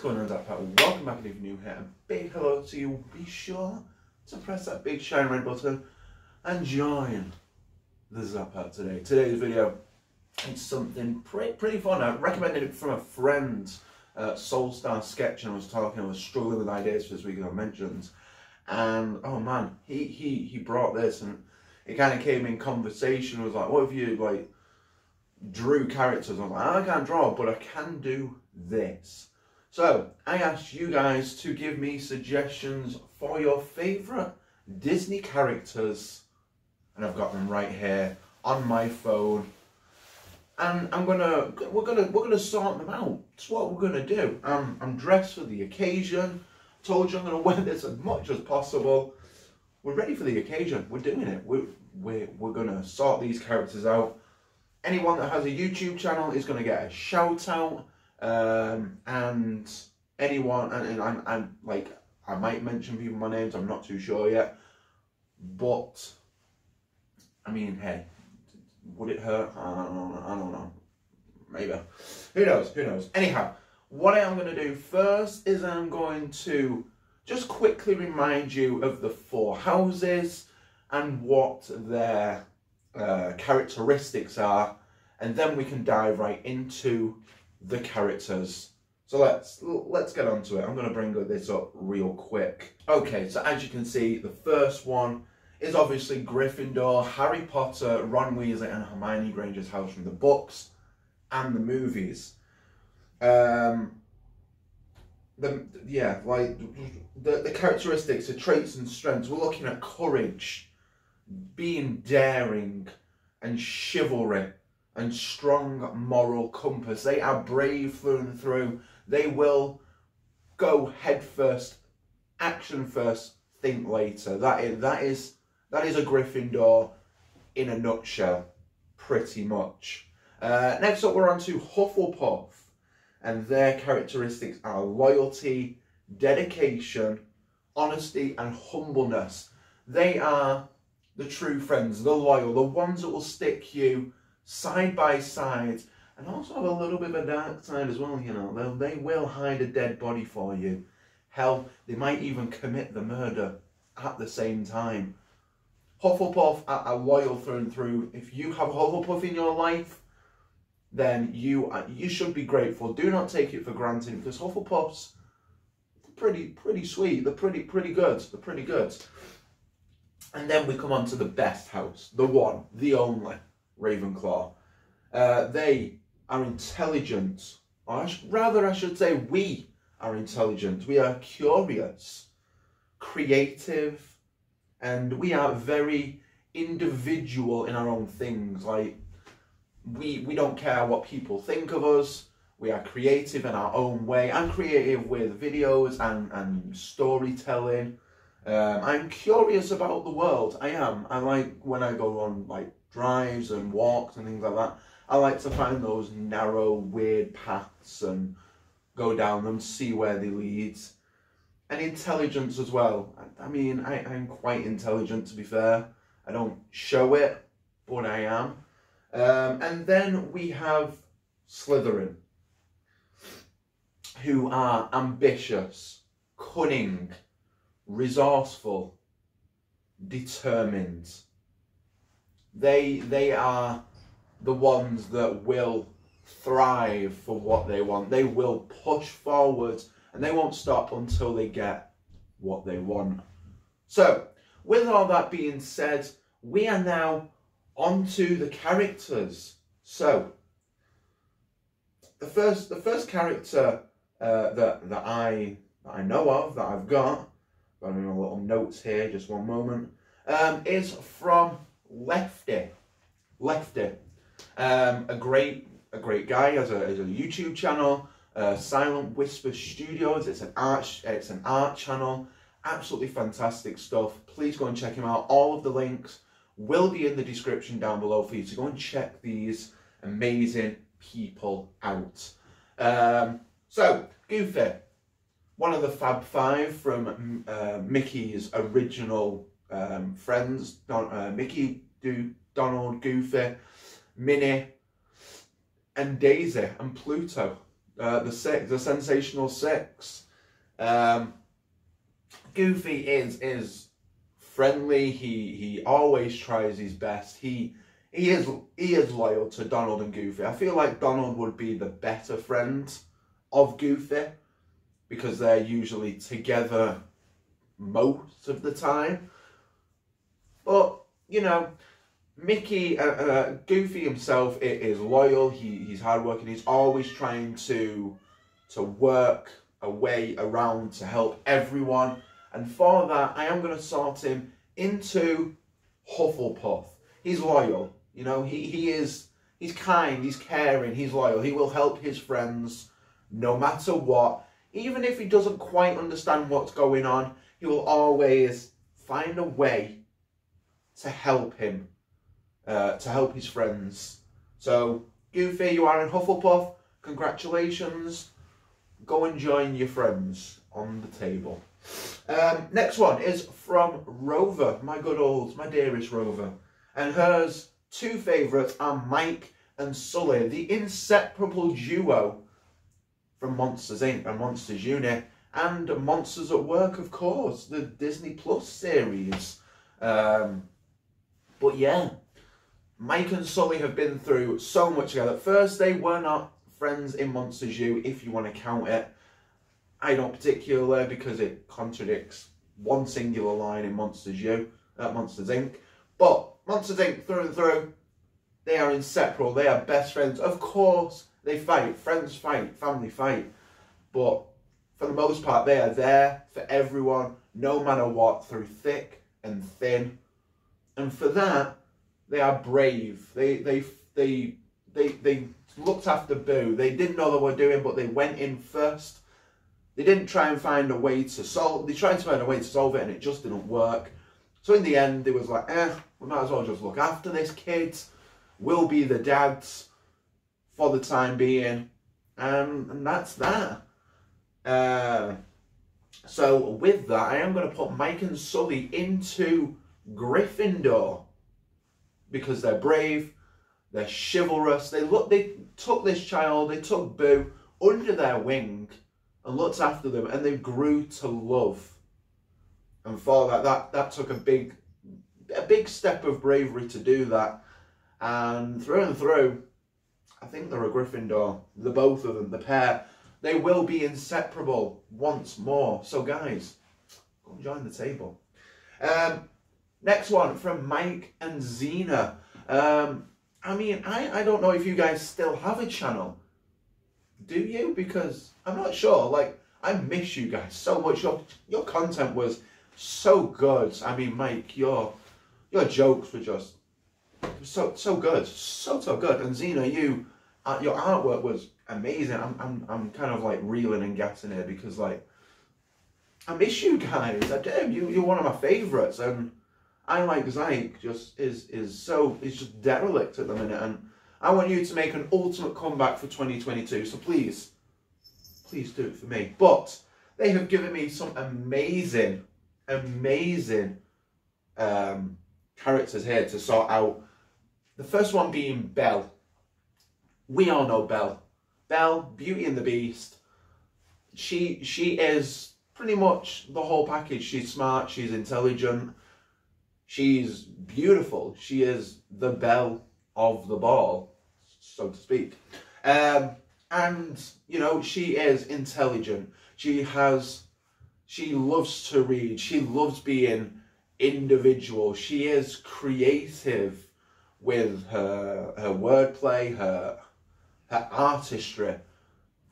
What's going on, Zap Welcome back if you're new here. A big hello to you. Be sure to press that big shiny red button and join the Zap today. Today's video is something pretty, pretty fun. I recommended it from a friend, uh, Soulstar Sketch, and I was talking, I was struggling with ideas for this week, I mentioned. And oh man, he, he, he brought this and it kind of came in conversation. I was like, what if you like drew characters? I was like, I can't draw, but I can do this. So I asked you guys to give me suggestions for your favourite Disney characters, and I've got them right here on my phone. And I'm gonna we're gonna we're gonna sort them out. That's what we're gonna do. Um, I'm dressed for the occasion. Told you I'm gonna wear this as much as possible. We're ready for the occasion. We're doing it. We're we're we're gonna sort these characters out. Anyone that has a YouTube channel is gonna get a shout out. Um, and anyone, and, and I'm, I'm like, I might mention people my names, I'm not too sure yet. But, I mean, hey, would it hurt? I don't know. I don't know. Maybe. Who knows? Who knows? Anyhow, what I am going to do first is I'm going to just quickly remind you of the four houses and what their uh, characteristics are, and then we can dive right into the characters. So let's let's get on to it. I'm going to bring this up real quick. Okay, so as you can see, the first one is obviously Gryffindor, Harry Potter, Ron Weasley, and Hermione Granger's house from the books and the movies. Um, the yeah, like the the characteristics, the traits and strengths. We're looking at courage, being daring, and chivalry and strong moral compass. They are brave through and through. They will go head first, action first, think later. That is that is that is a Gryffindor in a nutshell, pretty much. Uh, next up, we're on to Hufflepuff, and their characteristics are loyalty, dedication, honesty, and humbleness. They are the true friends, the loyal, the ones that will stick you side by side and also have a little bit of a dark side as well, you know. They'll, they will hide a dead body for you. Hell, they might even commit the murder at the same time. Hufflepuff are, are loyal through and through. If you have Hufflepuff in your life, then you uh, you should be grateful. Do not take it for granted because Hufflepuffs pretty pretty sweet. They're pretty pretty good. They're pretty good. And then we come on to the best house, the one, the only. Ravenclaw. Uh, they are intelligent, or I rather, I should say, we are intelligent. We are curious, creative, and we are very individual in our own things. Like, we, we don't care what people think of us. We are creative in our own way. I'm creative with videos and, and storytelling. Um, I'm curious about the world. I am. I like when I go on like drives and walks and things like that. I like to find those narrow, weird paths and go down them, see where they lead. And intelligence as well. I, I mean, I, I'm quite intelligent to be fair. I don't show it, but I am. Um, and then we have Slytherin, who are ambitious, cunning, resourceful, determined they they are the ones that will thrive for what they want. They will push forward and they won't stop until they get what they want. So, with all that being said, we are now onto the characters. So, the first the first character uh, that that I that I know of that I've got, got my little notes here. Just one moment. Um, is from Lefty. Lefty. Um, a great a great guy has a, has a YouTube channel, uh, Silent Whisper Studios. It's an art it's an art channel. Absolutely fantastic stuff. Please go and check him out. All of the links will be in the description down below for you to go and check these amazing people out. Um, so, Goofy, one of the Fab Five from uh, Mickey's original um, friends, Don, uh, Mickey, Do, Donald, Goofy, Minnie, and Daisy and Pluto. uh, the six, the sensational six. Um, Goofy is is friendly. He he always tries his best. He he is he is loyal to Donald and Goofy. I feel like Donald would be the better friend of Goofy because they're usually together most of the time. But you know, Mickey, uh, uh, Goofy himself is loyal. He he's hardworking. He's always trying to to work a way around to help everyone. And for that, I am going to sort him into Hufflepuff. He's loyal. You know, he, he is, he's kind, he's caring, he's loyal. He will help his friends no matter what. Even if he doesn't quite understand what's going on, he will always find a way to help him, uh, to help his friends. So, Goofy, you are in Hufflepuff. Congratulations. Go and join your friends on the table. Um, next one is from Rover, my good old, my dearest Rover. And hers two favourites are Mike and Sully, the inseparable duo from Monsters Inc. and Monsters Uni, and Monsters at Work, of course, the Disney Plus series. Um, but yeah, Mike and Sully have been through so much together. First, they were not friends in Monsters U, if you want to count it. I don't particularly because it contradicts one singular line in Monsters U, uh, Monsters Inc. But Monsters Inc. through and through, they are inseparable. They are best friends. Of course, they fight. Friends fight. Family fight. But for the most part, they are there for everyone, no matter what, through thick and thin. And for that, they are brave. They they they they they looked after Boo. They didn't know what they were doing, but they went in first. They didn't try and find a way to solve. They tried to find a way to solve it, and it just didn't work. So in the end, it was like, eh, we might as well just look after this kid. We'll be the dads for the time being, um, and that's that. Uh, so with that, I am going to put Mike and Sully into Gryffindor because they're brave, they're chivalrous. They look, they took this child, they took Boo under their wing and looked after them, and they grew to love. And for that, that that took a big, a big step of bravery to do that. And through and through, I think they're a Gryffindor. The both of them, the pair, they will be inseparable once more. So guys, and join the table. Um, next one from Mike and Xena. Um, I mean, I, I don't know if you guys still have a channel. Do you? Because I'm not sure. Like, I miss you guys so much. Your your content was so good. I mean, Mike, your your jokes were just so so good, so so good. And Xena, you uh, your artwork was amazing. I'm I'm I'm kind of like reeling and gassing here because like I miss you guys. I do. You you're one of my favourites, and I like Zyke just is is so is just derelict at the minute, and I want you to make an ultimate comeback for 2022. So please, please do it for me. But they have given me some amazing, amazing um, characters here to sort out. The first one being Belle. We all know Belle. Belle, Beauty and the Beast. She she is pretty much the whole package. She's smart. She's intelligent. She's beautiful. She is the belle of the ball, so to speak. Um, and, you know, she is intelligent. She has, she loves to read. She loves being individual. She is creative with her, her wordplay, her, her artistry.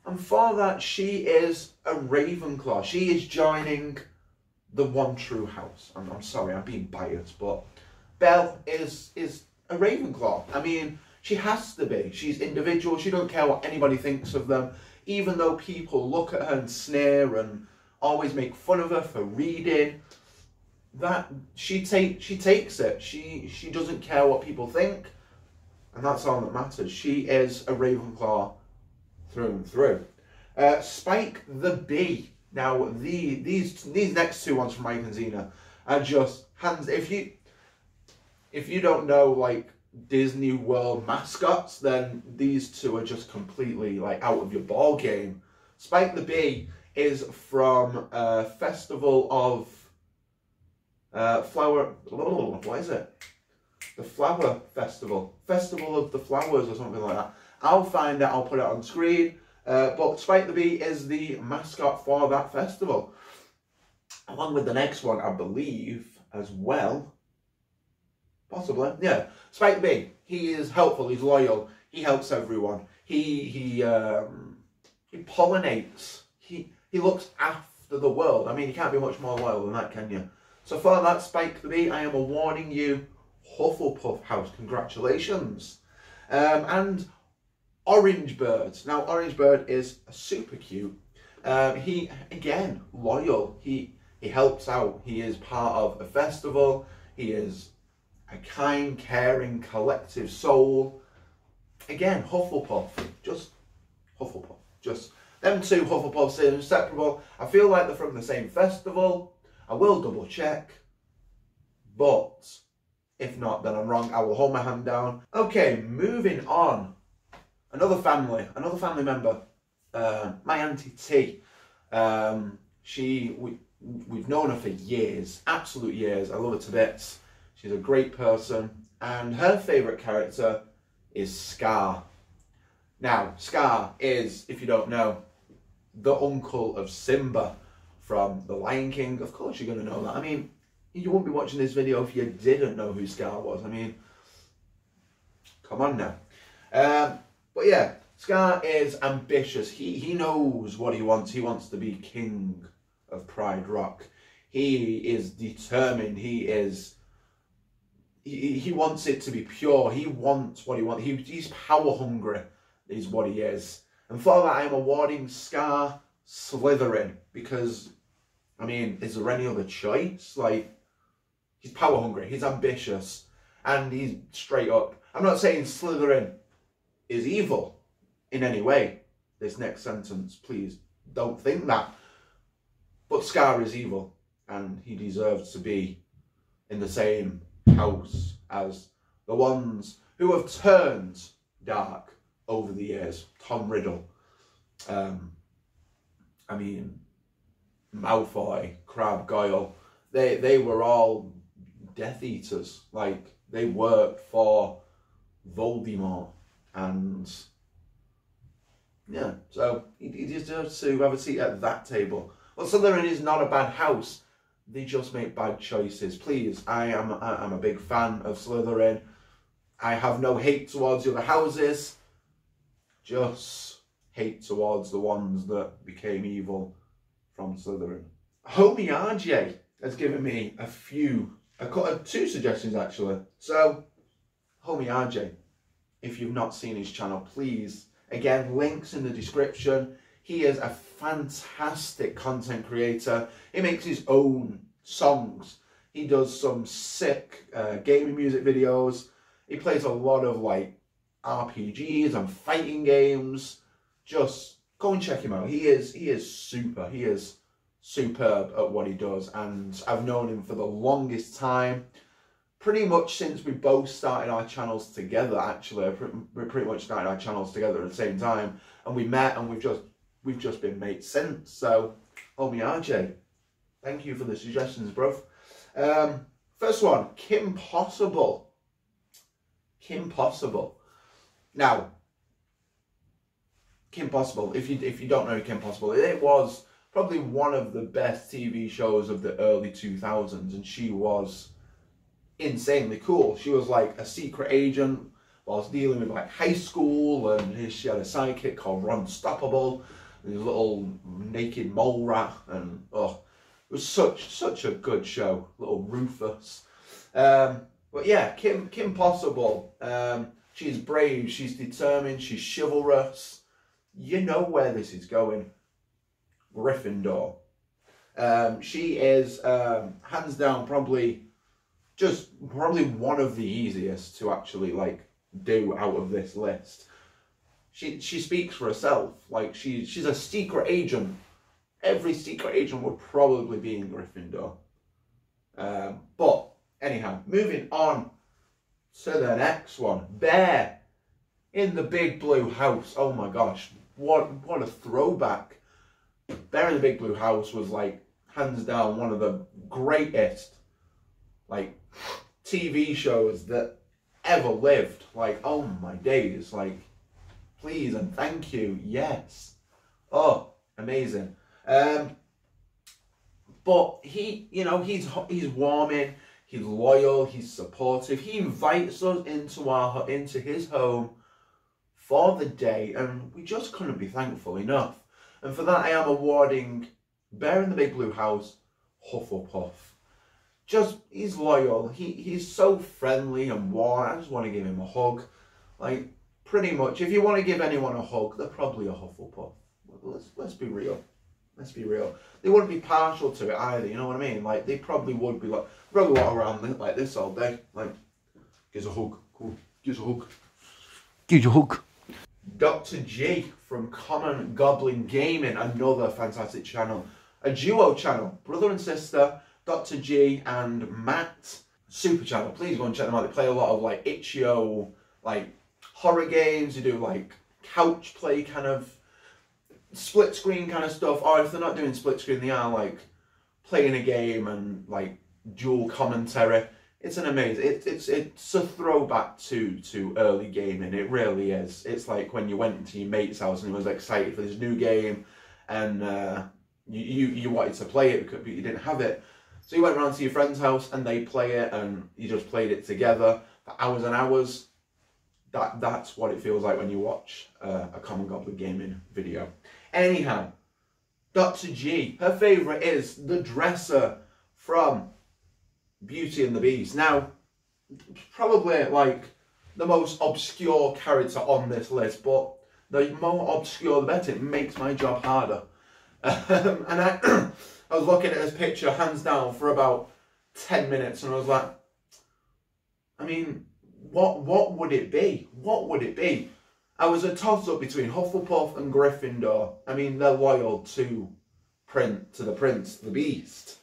And for that, she is a Ravenclaw. She is joining the one true house. I'm, I'm sorry, I'm being biased, but Belle is is a Ravenclaw. I mean, she has to be. She's individual. She don't care what anybody thinks of them. Even though people look at her and sneer and always make fun of her for reading, that she take she takes it. She she doesn't care what people think, and that's all that matters. She is a Ravenclaw through and through. Uh, Spike the Bee now, the these these next two ones from Mike and Xena are just hands. If you if you don't know like Disney World mascots, then these two are just completely like out of your ball game. Spike the Bee is from a festival of uh, flower. What is it? The Flower Festival, Festival of the Flowers, or something like that. I'll find it. I'll put it on screen. Uh, but Spike the Bee is the mascot for that festival, along with the next one, I believe, as well. Possibly, yeah. Spike the Bee. He is helpful. He's loyal. He helps everyone. He he um, he pollinates. He he looks after the world. I mean, you can't be much more loyal than that, can you? So for that, Spike the Bee, I am awarding you Hufflepuff House. Congratulations. Um, and Orange Bird. Now, Orange Bird is super cute. Um, he again loyal. He he helps out. He is part of a festival. He is a kind, caring, collective soul. Again, Hufflepuff, just Hufflepuff, just them two Hufflepuffs are inseparable. I feel like they're from the same festival. I will double check, but if not, then I'm wrong. I will hold my hand down. Okay, moving on. Another family, another family member, uh, my auntie T. Um, she, we, we've known her for years, absolute years. I love her to bits. She's a great person, and her favourite character is Scar. Now, Scar is, if you don't know, the uncle of Simba from The Lion King. Of course, you're going to know that. I mean, you wouldn't be watching this video if you didn't know who Scar was. I mean, come on now. Um, but yeah, Scar is ambitious. He he knows what he wants. He wants to be king of Pride Rock. He is determined. He is he, he wants it to be pure. He wants what he wants. He, he's power hungry, is what he is. And for that, I'm awarding Scar Slytherin because, I mean, is there any other choice? Like, he's power hungry, he's ambitious, and he's straight up. I'm not saying Slytherin is evil in any way. This next sentence, please don't think that. But Scar is evil, and he deserves to be in the same house as the ones who have turned dark over the years. Tom Riddle, um, I mean, Malfoy, Crabbe Goyle, they, they were all Death Eaters. Like, they worked for Voldemort. And, yeah, so he, he deserves to have a seat at that table. Well, Slytherin is not a bad house they just make bad choices. Please, I am I'm a big fan of Slytherin. I have no hate towards the other houses, just hate towards the ones that became evil from Slytherin. Homie RJ has given me a few, a, uh, two suggestions actually. So, Homie RJ, if you've not seen his channel, please, again, links in the description. He is a fantastic content creator. He makes his own songs. He does some sick uh, gaming music videos. He plays a lot of like RPGs and fighting games. Just go and check him out. He is he is super. He is superb at what he does, and I've known him for the longest time. Pretty much since we both started our channels together. Actually, we pretty much started our channels together at the same time, and we met, and we've just we've just been mates since. So, homie RJ, thank you for the suggestions, bro. Um, first one, Kim Possible. Kim Possible. Now, Kim Possible. If you if you don't know Kim Possible, it was probably one of the best TV shows of the early 2000s, and she was insanely cool. She was like a secret agent whilst dealing with like high school, and she had a sidekick called Ron Stoppable, his little naked mole rat, and oh, it was such such a good show, little Rufus. Um, but yeah, Kim Kim Possible. Um, she's brave, she's determined, she's chivalrous. You know where this is going. Gryffindor. Um, she is um, hands down probably just probably one of the easiest to actually like do out of this list. She she speaks for herself. Like she she's a secret agent every secret agent would probably be in Gryffindor. Um, but anyhow, moving on to the next one. Bear in the Big Blue House. Oh my gosh, what what a throwback. Bear in the Big Blue House was like hands down one of the greatest like TV shows that ever lived. Like, oh my days, like please and thank you. Yes. Oh, amazing. Um but he, you know, he's he's warming, he's loyal, he's supportive. He invites us into our into his home for the day, and we just couldn't be thankful enough. And for that, I am awarding Bear in the Big Blue House Hufflepuff. Just he's loyal. He he's so friendly and warm. I just want to give him a hug. Like pretty much, if you want to give anyone a hug, they're probably a Hufflepuff. Let's let's be real. Let's be real. They wouldn't be partial to it either. You know what I mean? Like they probably would be like probably walk around like this all day. Like, gives a hug. Cool. Gives a hug. Gives a hug. Dr. G from Common Goblin Gaming, another fantastic channel. A duo channel, brother and sister, Dr. G and Matt. Super channel. Please go and check them out. They play a lot of like itch.io, like horror games. They do like couch play kind of split screen kind of stuff, or if they're not doing split screen, they are like playing a game and like dual commentary. It's an amazing. It, it's it's a throwback to to early gaming. It really is. It's like when you went into your mate's house and he was excited for this new game, and uh, you, you you wanted to play it but you didn't have it. So you went around to your friend's house and they play it, and you just played it together for hours and hours. That that's what it feels like when you watch uh, a Common Goblin gaming video. Anyhow, Dr. G, her favourite is the dresser from Beauty and the Beast. Now, probably like the most obscure character on this list, but the more obscure the better. It makes my job harder. Um, and I, I was looking at this picture hands down for about 10 minutes and I was like, I mean, what what would it be? What would it be? I was a toss up between Hufflepuff and Gryffindor. I mean, they're loyal to print to the Prince, the Beast.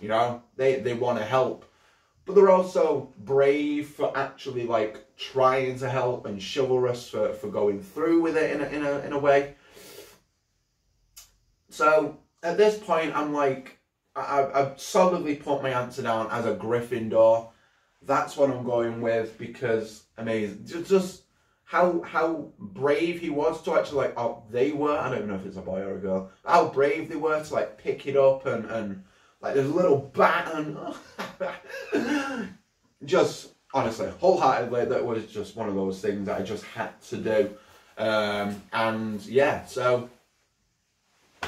You know, they they want to help, but they're also brave for actually like trying to help and chivalrous for, for going through with it in a, in a in a way. So at this point, I'm like, I, I've solidly put my answer down as a Gryffindor. That's what I'm going with because amazing. Just how how brave he was to actually like oh they were I don't know if it's a boy or a girl how brave they were to like pick it up and and like there's a little bat and just honestly wholeheartedly that was just one of those things that I just had to do um, and yeah so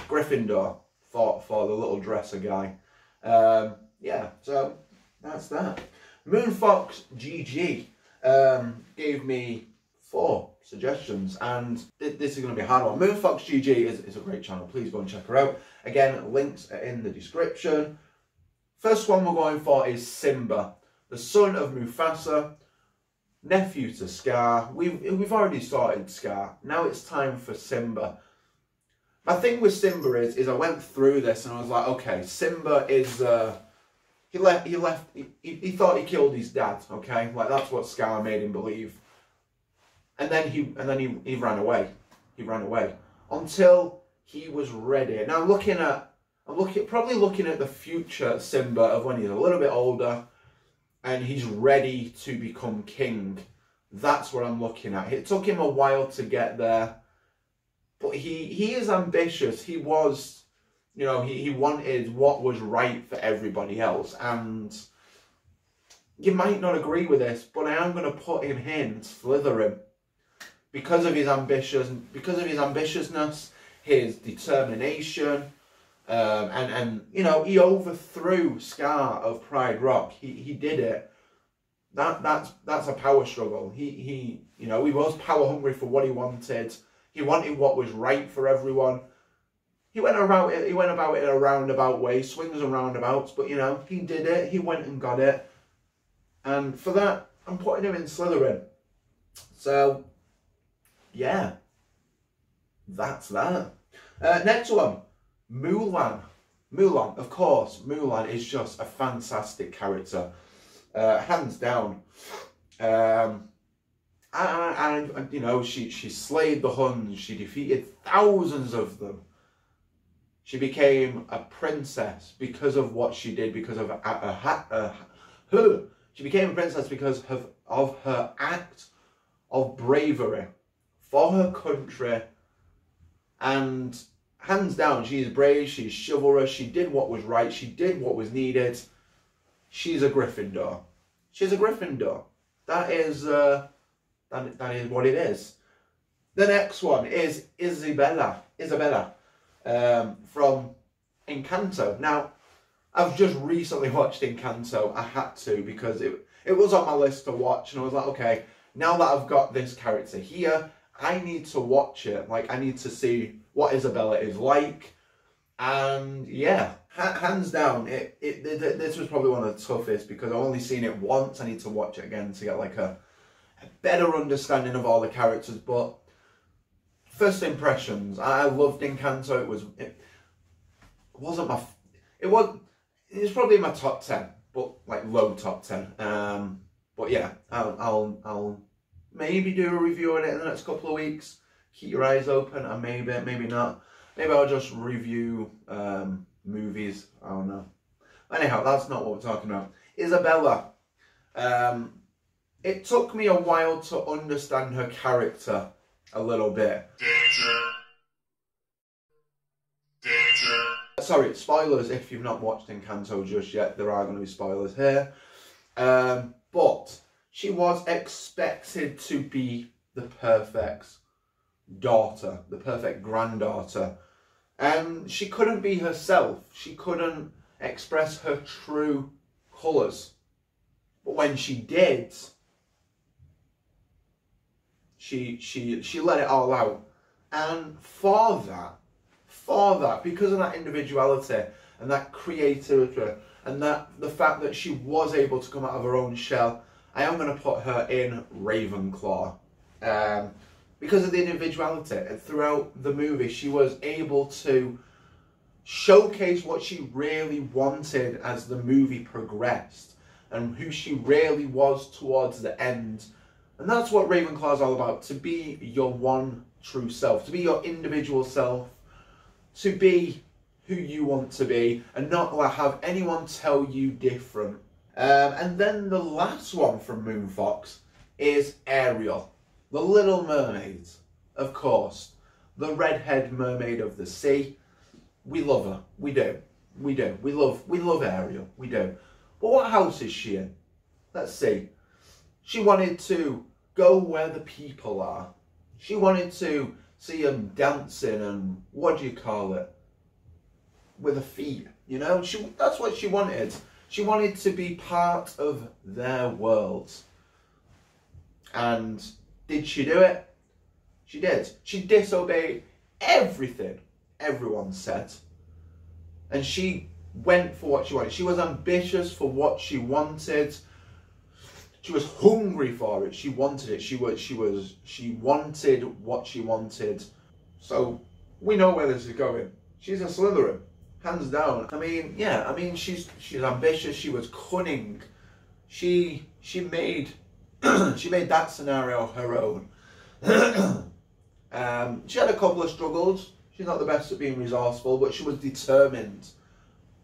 Gryffindor for for the little dresser guy um, yeah so that's that Moonfox GG um, gave me four suggestions, and th this is going to be hard one. Moonfox GG is, is a great channel. Please go and check her out. Again, links are in the description. First one we're going for is Simba, the son of Mufasa, nephew to Scar. We've, we've already started Scar. Now it's time for Simba. My thing with Simba is, is I went through this and I was like, okay, Simba is, uh, he left, he left, he, he thought he killed his dad, okay? Like, that's what Scar made him believe and then he and then he, he ran away. He ran away until he was ready. Now looking at I'm looking probably looking at the future Simba of when he's a little bit older and he's ready to become king. That's what I'm looking at. It took him a while to get there. But he he is ambitious. He was you know, he, he wanted what was right for everybody else. And you might not agree with this, but I am going to put him in Slytherin because of his ambition, because of his ambitiousness, his determination, um, and and you know he overthrew Scar of Pride Rock. He he did it. That that's that's a power struggle. He he you know he was power hungry for what he wanted. He wanted what was right for everyone. He went around it. He went about it in a roundabout way, swings and roundabouts. But you know he did it. He went and got it. And for that, I'm putting him in Slytherin. So yeah, that's that. Uh, next one, Mulan. Mulan, of course, Mulan is just a fantastic character. Uh, hands down. Um, and, and, you know, she, she slayed the Huns, she defeated thousands of them. She became a princess because of what she did, because of a, a, a, her. She became a princess because of, of her act of bravery for her country. And hands down, she's brave, she's chivalrous, she did what was right, she did what was needed. She's a Gryffindor. She's a Gryffindor. That is, uh, that, that is what it is. The next one is Isabela. Isabela um, from Encanto. Now, I've just recently watched Encanto. I had to because it it was on my list to watch, and I was like, okay, now that I've got this character here, I need to watch it. Like, I need to see what Isabela is like. And yeah, hands down, it, it, it, this was probably one of the toughest because I've only seen it once. I need to watch it again to get like a, a better understanding of all the characters. But first impressions, I loved Encanto. It was it wasn't my it was it's probably my top ten, but like low top ten. Um, but yeah, I'll I'll I'll maybe do a review on it in the next couple of weeks. Keep your eyes open, and maybe maybe not. Maybe I'll just review um, movies. I don't know. Anyhow, that's not what we're talking about. Isabela. Um, it took me a while to understand her character a little bit. Danger. Danger. Sorry, spoilers if you've not watched Encanto just yet. There are going to be spoilers here. Um, but she was expected to be the perfect daughter, the perfect granddaughter. And she couldn't be herself. She couldn't express her true colours. But when she did, she she she let it all out. And for that, for that, because of that individuality and that creativity and that the fact that she was able to come out of her own shell, I am going to put her in Ravenclaw. Um, because of the individuality and throughout the movie, she was able to showcase what she really wanted as the movie progressed and who she really was towards the end and that's what Ravenclaw is all about to be your one true self, to be your individual self, to be who you want to be, and not have anyone tell you different. Um, and then the last one from Moonfox is Ariel, the Little Mermaid, of course, the redhead mermaid of the sea. We love her, we do, we do. We love, we love Ariel, we do. But what house is she in? Let's see. She wanted to go where the people are. She wanted to see them dancing and what do you call it? With her feet, you know? She that's what she wanted. She wanted to be part of their world. And did she do it? She did. She disobeyed everything everyone said. And she went for what she wanted. She was ambitious for what she wanted she was hungry for it. She wanted it. She was she was she wanted what she wanted. So we know where this is going. She's a Slytherin, hands down. I mean, yeah. I mean, she's she's ambitious. She was cunning. She she made she made that scenario her own. um, she had a couple of struggles. She's not the best at being resourceful, but she was determined.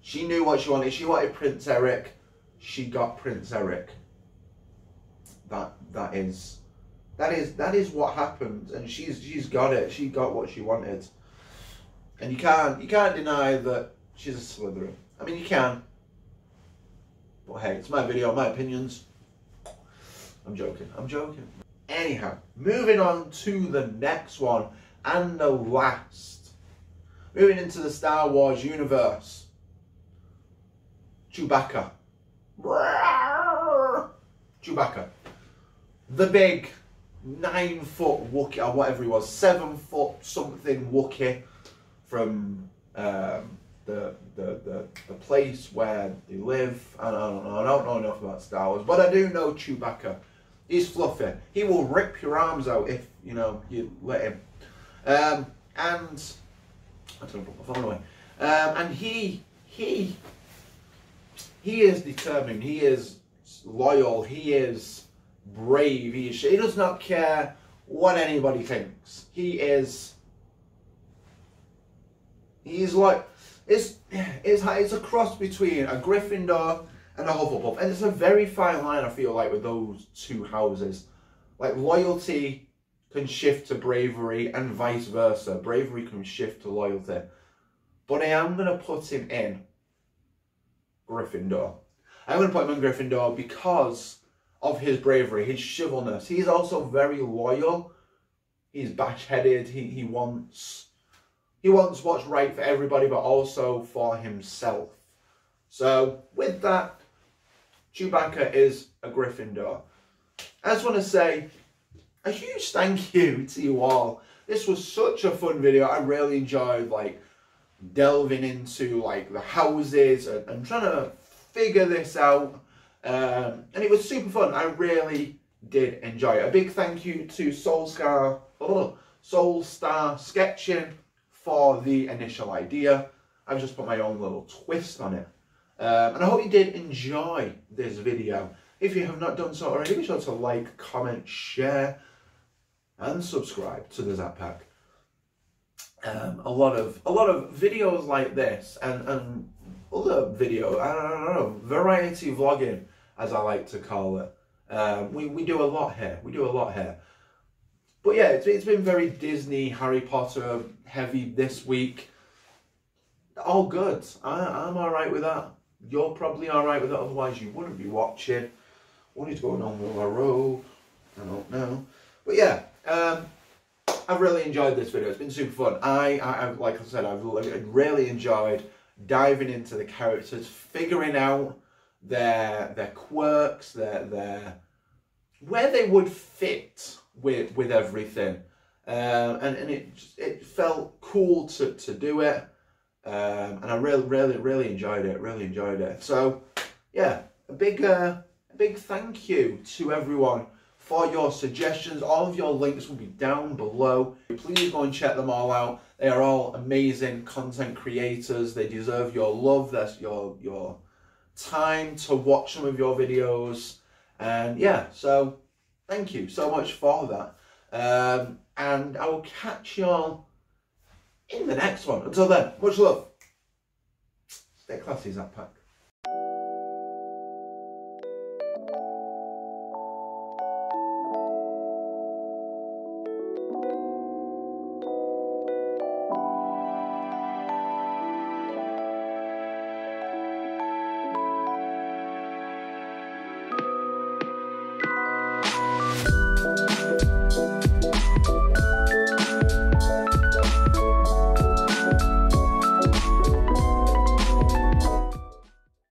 She knew what she wanted. She wanted Prince Eric. She got Prince Eric that that is that is that is what happened and she's she's got it. She got what she wanted. And you can't you can't deny that she's a Slytherin. I mean you can. But hey it's my video my opinions. I'm joking I'm joking. Anyhow moving on to the next one and the last. Moving into the Star Wars universe. Chewbacca. Chewbacca the big nine foot Wookiee, or whatever he was, seven foot something Wookiee from um, the, the, the, the place where they live. I don't know, I don't know enough about Star Wars, but I do know Chewbacca. He's fluffy. He will rip your arms out if, you know, you let him. Um, and, I don't put my phone away. Um, and he, he, he is determined. He is loyal. He is brave. He, he does not care what anybody thinks. He is. He's like it's it's it's a cross between a Gryffindor and a Hufflepuff, and it's a very fine line. I feel like with those two houses, like loyalty can shift to bravery and vice versa. Bravery can shift to loyalty, but I am gonna put him in Gryffindor. I'm gonna put him in Gryffindor because of his bravery, his chivalrous. He's also very loyal. He's bash-headed. He he wants he wants what's right for everybody, but also for himself. So with that, Chewbacca is a Gryffindor. I just want to say a huge thank you to you all. This was such a fun video. I really enjoyed like delving into like the houses and, and trying to figure this out. Um, and it was super fun. I really did enjoy it. A big thank you to Soulstar, oh, Soulstar Sketching for the initial idea. I've just put my own little twist on it. Um, and I hope you did enjoy this video. If you have not done so already, be sure to like, comment, share, and subscribe to the Zack Pack. Um, a lot of a lot of videos like this and, and other video, I don't know, variety vlogging, as I like to call it. Um, we, we do a lot here. We do a lot here. But yeah, it's, it's been very Disney, Harry Potter heavy this week. All good. I, I'm alright with that. You're probably alright with that, otherwise you wouldn't be watching. What is going on with our road? I don't know. But yeah, um, I've really enjoyed this video. It's been super fun. I, I like I said, I've really enjoyed diving into the characters, figuring out their their quirks, their their where they would fit with with everything, um, and and it it felt cool to to do it, um, and I really really really enjoyed it. Really enjoyed it. So yeah, a big uh, a big thank you to everyone for your suggestions. All of your links will be down below. Please go and check them all out. They are all amazing content creators. They deserve your love. That's your your time to watch some of your videos. And yeah, so thank you so much for that. Um, and I will catch y'all in the next one. Until then, much love. Stay classy, Zack Pack.